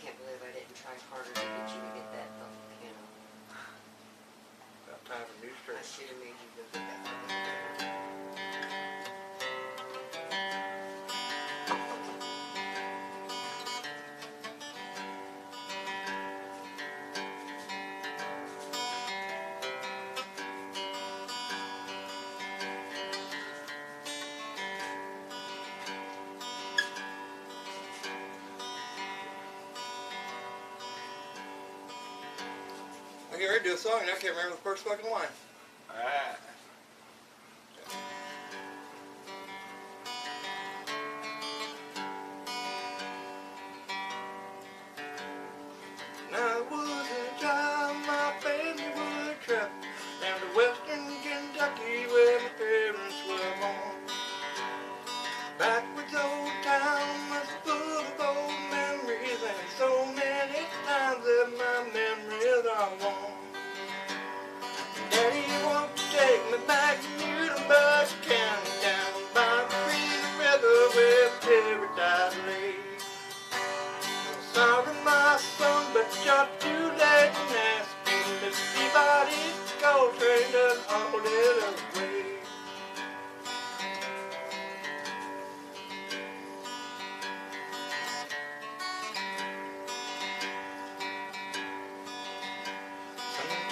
can't believe I didn't try harder to get you to get that fucking piano. About time for new I should have made you go get that fucking I get ready to do a song and I can't remember the first fucking line. Alright.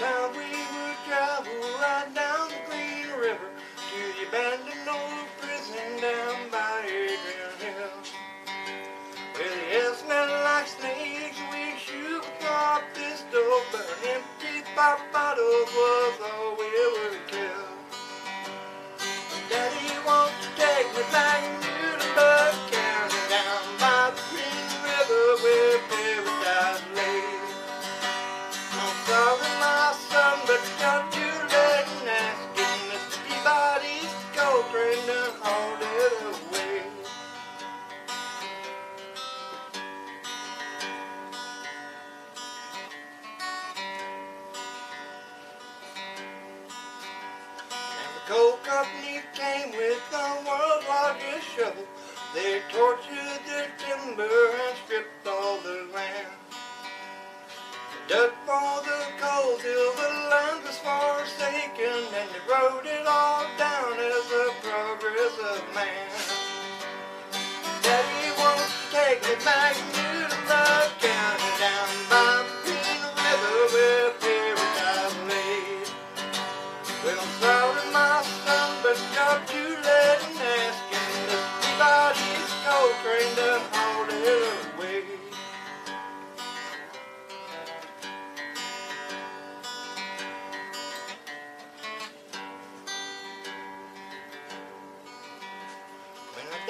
Sometimes we would travel right down the Green River to the abandoned old prison down company came with the world's largest shovel. They tortured the timber and stripped all the land. Dug for the coal till the land was forsaken, and they wrote it all down as the progress of man. Daddy, won't take me back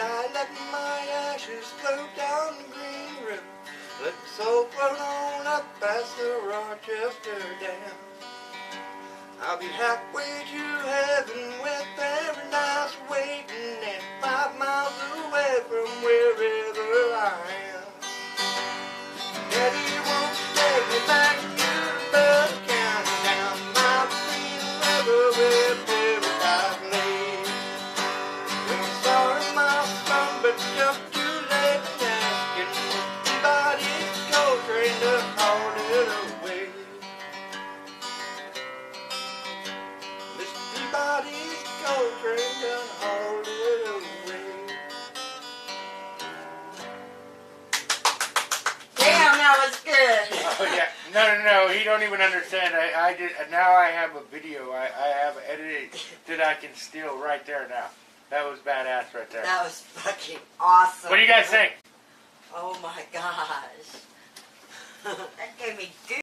I let my ashes float down the Green River. Let the soul float on up past the Rochester Dam. I'll be halfway to heaven with paradise waiting and yeah. No, no, no. He don't even understand. I, I did. Now I have a video. I, I have edited that I can steal right there now. That was badass right there. That was fucking awesome. What do you guys think? Oh my gosh. that gave me goosebumps.